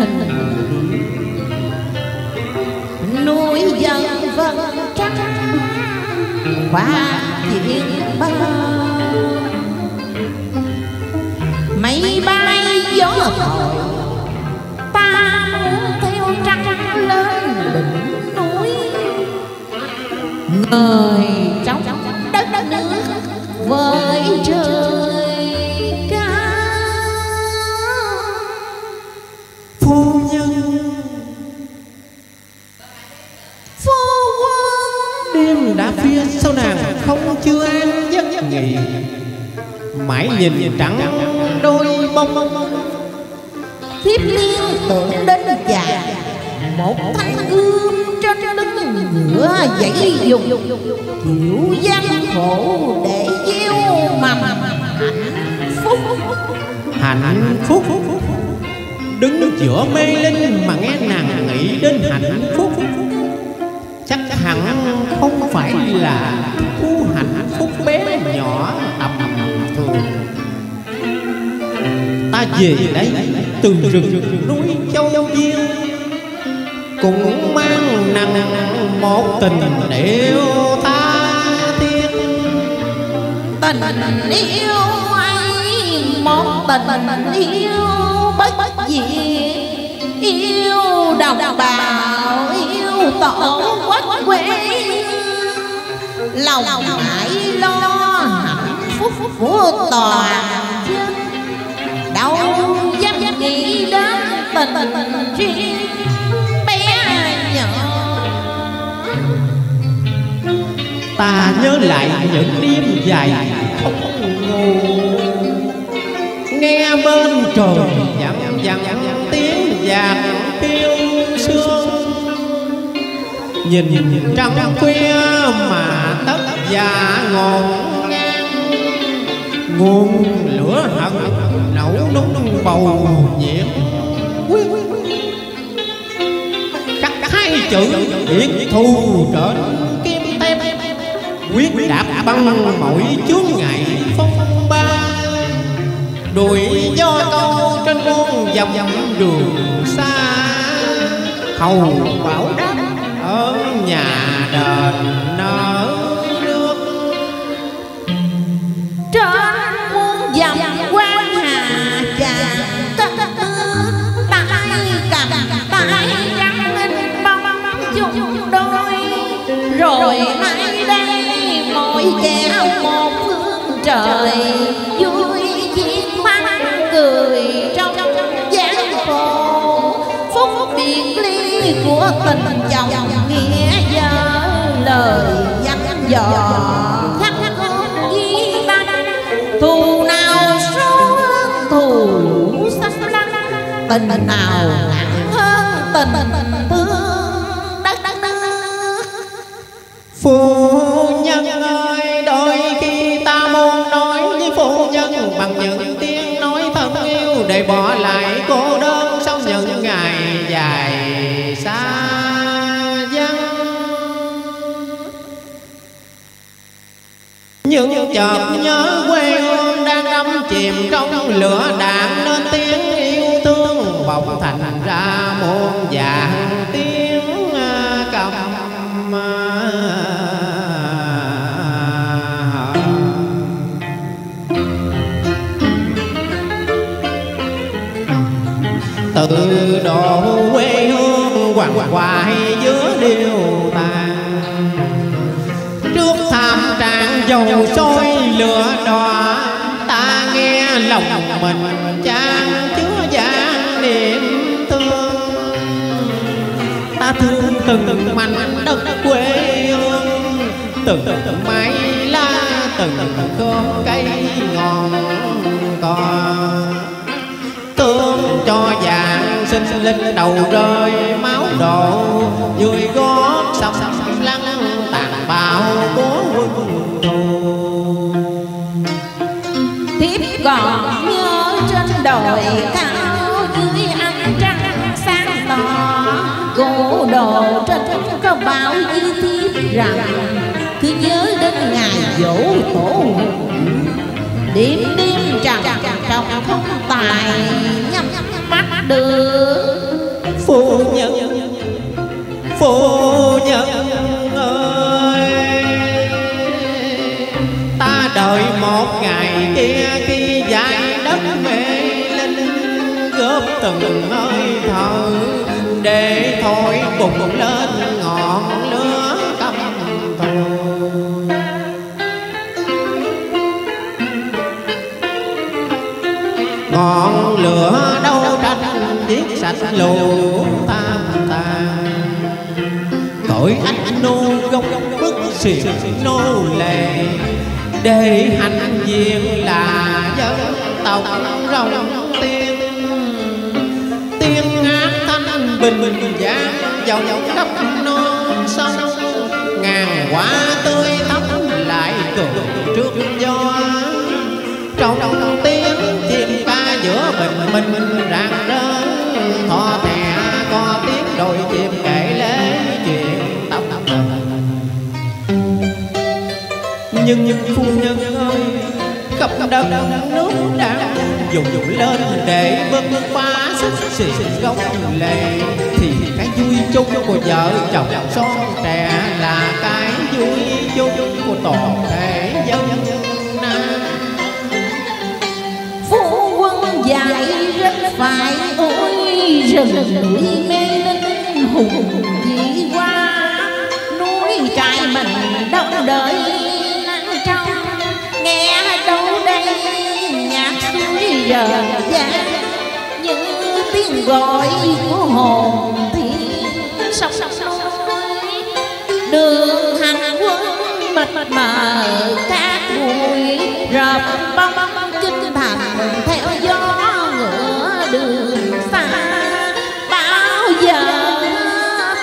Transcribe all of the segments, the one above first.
hình núi dân vân trắng qua chuyện bao mây bay gió thổi ta muốn theo trăng lên đỉnh núi. Người trong đất nước với trời đêm đã khuya sao nàng không chưa an giấc nghỉ mãi nhìn trắng đôi bông thiếp liên tưởng đến già một thanh gươm trên lưng ngựa dãy dùng. Chịu gian khổ để gieo mầm hạnh phúc. Hạnh phúc. Đứng giữa mê linh mà nghe nàng nghĩ đến hạnh phúc chắc hẳn không phải là khu hạnh phúc bé nhỏ tầm thường. Ta về đây từ rừng núi châu diên cũng mang nặng một tình yêu tha thiết. Tình yêu ấy một tình yêu bất diệt, yêu đồng bào tổ quốc quê lòng hãy lo hạnh phúc của toàn đau đâu dám nghĩ đến tình riêng. Bé nhỏ. Ta nhớ lại những đêm dài không ngủ. Nghe bên trời dặn dặn nhìn trăng khuya mà tất già ngọn ngang. Nguồn lửa hận nấu nung bầu nhiệt cắt hai chữ điện thu trở kim tem. Quyết đạp băng mỗi chướng ngại phong ba. Đuổi do câu trên muôn dòng dòng đường xa. Hầu bảo đáp nhà đền nở nước. Trên muôn dặm quan hà chàng cất tay cầm tay trắng ninh bóng chung đôi. Rồi mai đây mỗi kẻ một phương trời, vui chiến thắng cười trong giang hồ phúc biệt ly của tình chồng lời dặn dò khắc hương ghi ban thù nào số thù sắc lăng tình nào nặng hơn tình thương. Đất đất Phu nhân ơi, đôi khi ta muốn nói với phu nhân Bằng những tiếng nói thân yêu Để bỏ lại cô chợt nhớ quê hương Đang đắm chìm trong lửa đạn Nên tiếng yêu thương bỗng thành ra muôn vàng tiếng à, cầm. Từ đồ quê hương quằn quại giữa điều tam tham trạng dầu sôi lửa đỏ, ta nghe lòng mình chan chứa gian niềm thương. Ta thương từng mảnh đất quê hương, từng mái lá, từng khóm cây ngọn cỏ. Thương cho vàng sinh linh đầu rơi máu đổ, vui gót đồi cao dưới ánh trăng sáng tỏ cô đồ trên có bao nhiêu thiếp rằng, cứ nhớ đến ngày dỗ tổ điểm đêm đêm trăng không tài, nhắm mắt được. Phu nhân phu nhân ơi, ta đợi một ngày kia từng hơi thở. Để thôi bùng lên ngọn lửa căm thù. Ngọn lửa đâu tranh giết sạch lù tam tàn tội anh nô gông bức xịt nô lệ. Để hành diện là dân tộc rồng dòng khắp non sông. Ngàn quả tươi thắm lại cùng trước gió. Trong tiếng chim ca giữa bình minh rạng rỡ, thò thẻ có tiếng đôi chim kể lễ chuyện tóc. Nhưng nhưng phu nhân ơi, khắp đất nước đang dùng dùng lên để vượt qua sức xì gốc lệ thì của vợ chồng son trẻ là cái vui chung của toàn thể dân nam. Phu quân dạy rất phải ôi rừng núi mê linh hùng vĩ qua núi trại mình đông đợi nắng trong. Nghe đâu đây nhạc suối giờ gian như tiếng gọi của hồn sông núi đường hành quân mịt mờ cát bụi rợp bong bong kinh thành theo gió ngựa đường xa bao giờ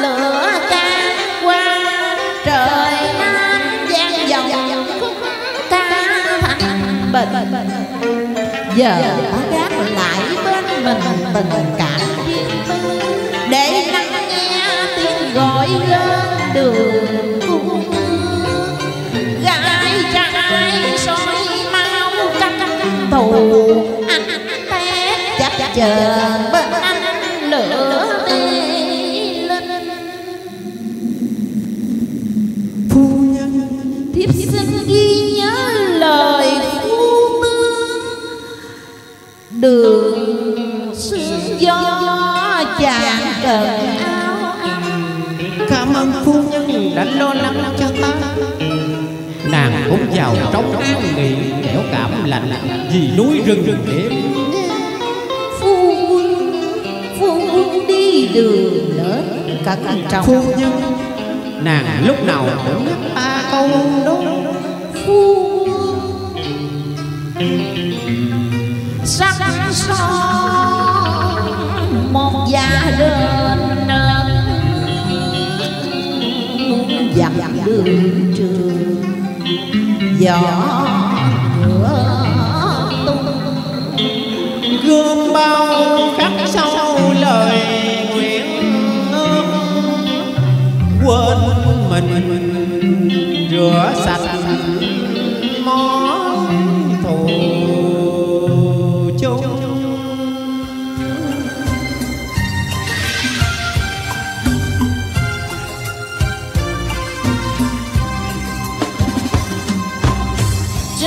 lửa can qua trời nam gian dòng ca thành bình giờ ta gác lại bên mình tình cảm đường cung gái trai soi mau căm thù anh té chắc chờ bên anh lửa lên phu nhân thiếp xin ghi nhớ lời phu tướng đường sương gió chàng cần đã lo lắng cho ta. Nàng cũng vào trong an nghỉ kẻo cảm lạnh vì núi rừng đêm phu quân phu quân đi đường lớn cẩn trọng phu nhân nàng lúc nào cũng nhắc ta câu đó. Phu sắc son một gia đình dặn đường trường. Gió xa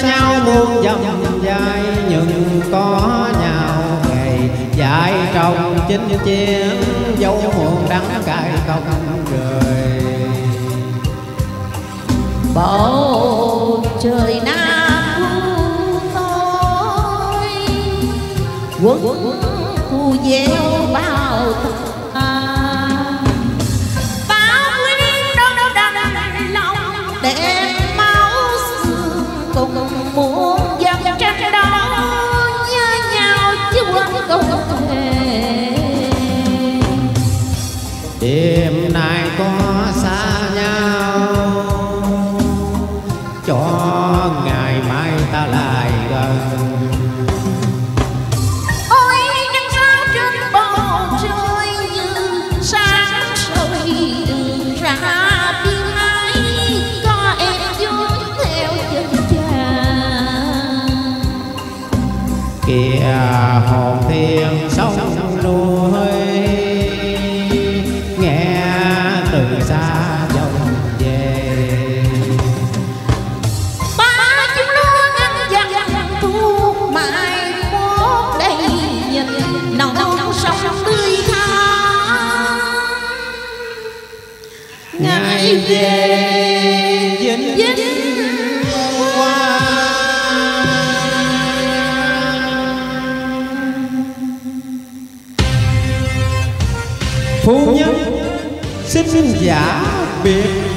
nhau muôn dặm dài, nhưng có nhau ngày. Dài trong chính chiến dấu muôn đắng cay không rời. Bầu trời thu gieo bao tha hồn thiên sông nuôi nghe từ xa dòng về. Ba chúng lúa ngăn dặn thuốc mai mốt đây nhìn, nồng nồng sông tươi thắm. Ngày về xin giả biệt.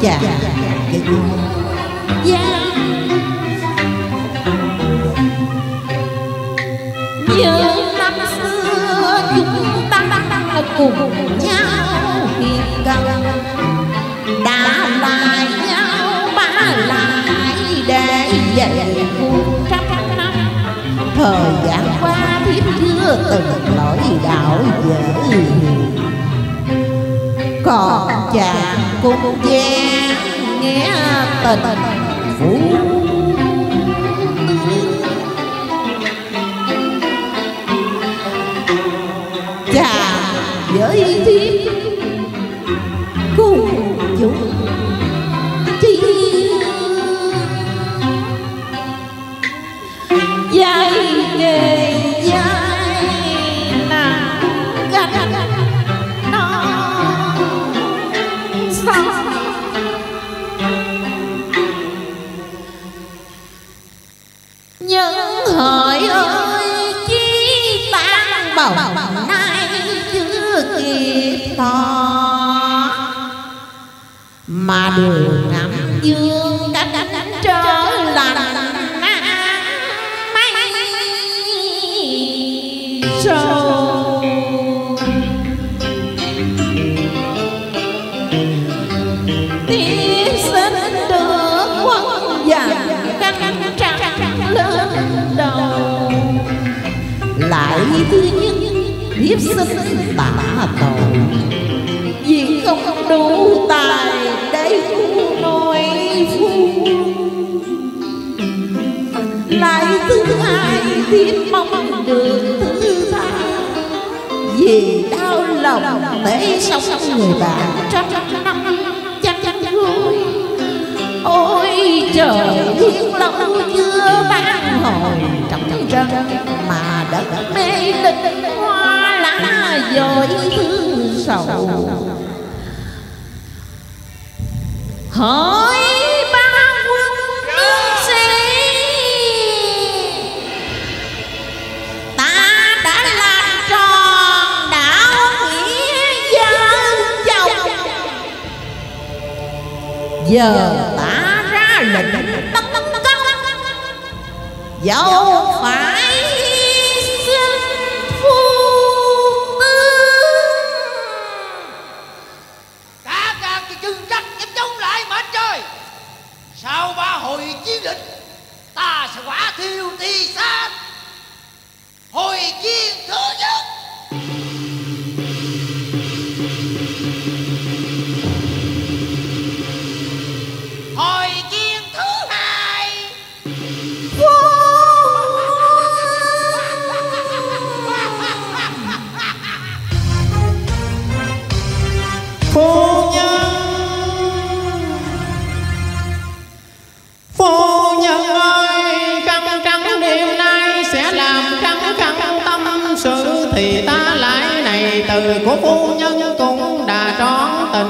Dạ dạ. Dạ gian nhớ năm xưa chúng ta cùng nhau hiệp cầm đã lại nhau, ba lại để dạy cuộc trăm năm. Thời gian qua thiếp chưa từng lỗi đạo dở còn chàng cung gian nghe tình phú. Chàng với thiếp cùng kịp mà đường ngắm dương cánh hiếp sinh tả tàu vì không đủ tài để thu nổi phu lại thứ hai thiên mong được thứ tha. Vì đau lòng để sống người bạn trăm năm chắc chắn vui. Ôi trời thiên lâu chưa ban hồi. Trong trần mà đất mê linh hoa. Ta dội thương sầu hỏi ba quân tướng sĩ, ta đã làm tròn đạo nghĩa dân chồng. Giờ ta ra lệnh tấn công dẫu phải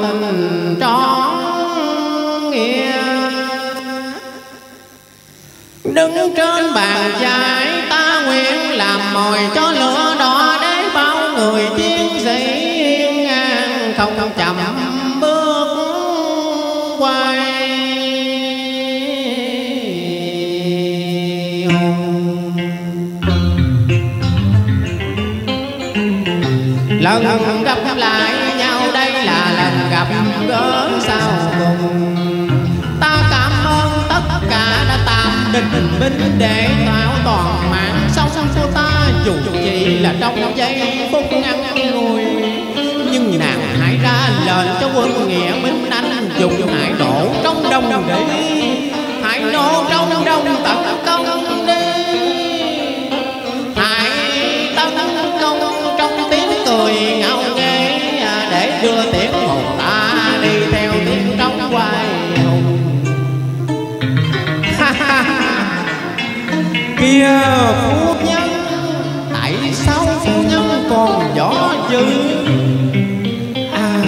tình trón nghĩa. Đứng trên bàn dài ta nguyện làm mồi cho lửa đỏ để bao người chiến sĩ yên ngang, không chậm bước quay. Lần đình định binh để tạo toàn mạng. Sống của ta? Dù chỉ là trong giây phút ngắn ngủi. Nhưng nàng hãy ra lệnh cho quân nghĩa minh anh dùng hãy đổ trong đông để hãy nổ trong đông tấn công. Kia phu nhân tại sao phu nhân còn gió dữ? À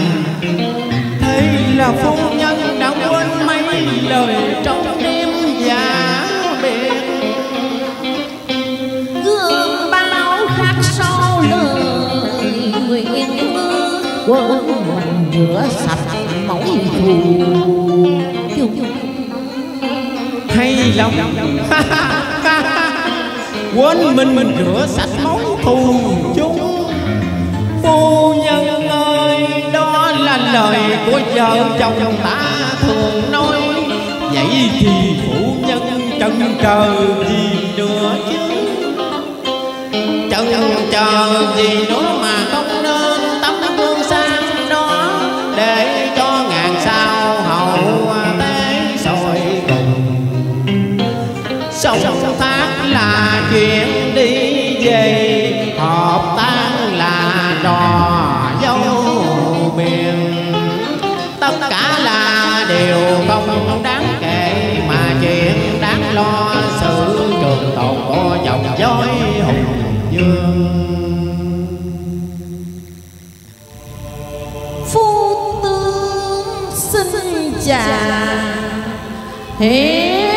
thế là phu nhân đã quên mấy lời trong đêm giả biệt. Gương bao khắc sâu lời nguyện mưa quân rửa sạch mẫu thù. Hay lắm quên mình mình rửa sạch máu thù chúng phu nhân ơi, đó là lời của vợ chồng ta thường nói. Vậy thì phu nhân chần chờ gì nữa chứ? Chần chờ gì nữa mà có tồn có dòng dõi hùng dương phu tướng xin chào. Hiệp